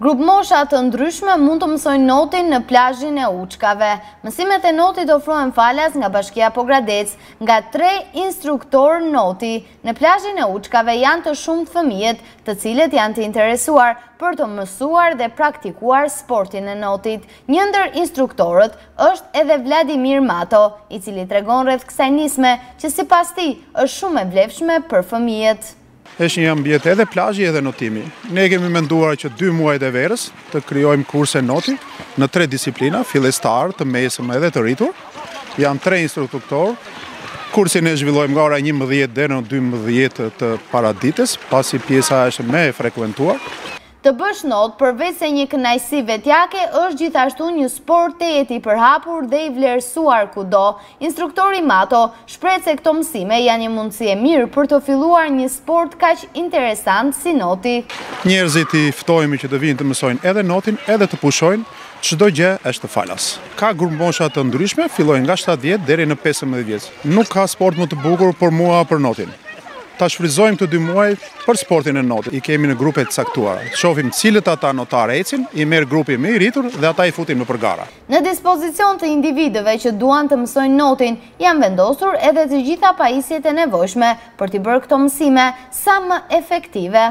Grupmosha të ndryshme mund të mësojnë notin në plazhin e Uçkave. Mësimet e notit ofrohen falas nga Bashkia Pogradec, nga tre instruktorë noti. Në plazhin e Uçkave janë të shumtë fëmijët, të cilët janë të interesuar për të mësuar dhe praktikuar sportin e notit. Një ndër instruktorët është edhe Vladimir Mato, i cili tregon rreth kësaj nisme, që sipas tij është shumë e vlefshme për fëmijët. Është një ambient edhe plazhi edhe notimi. Ne kemi menduar që dy muajt e verës të krijojmë kurse noti në tre disiplina, fillestarë, të mesëm edhe të rritur. Janë tre instruktorë. Kursin e zhvillojmë nga ora 11 deri në 12 të paradites, pasi pjesa është më e frekuentuar. Të bësh not, përveçse një kënaqësi vetjake, është gjithashtu një sport tejet i përhapur dhe i vlerësuar kudo. Instruktori Mato, shprehet se këto mësime janë një mundësi e mirë për të filluar një sport kaq interesant si noti. Njerëzit i ftojmë që të vijnë të mësojnë edhe notin edhe të pushojnë, Çdo gjë është falas. Ka grupmosha të ndryshme, fillojnë nga shtatë vjet deri në pesëmbëdhjetë vjet. Nuk ka sport më të bukur për mua për notin. Ta shfrytëzojmë këto dy muaj për sportin e notit. I kemi në grupe të caktuara. Shohim cilët ata notarë ecin, i merr grupi më i rritur dhe ata i futim nëpër gara. Në dispozicion të individëve që duan të mësojnë notin, janë vendosur edhe të gjitha pajisjet e nevojshme për t'i bërë këto mësime sa më efektive.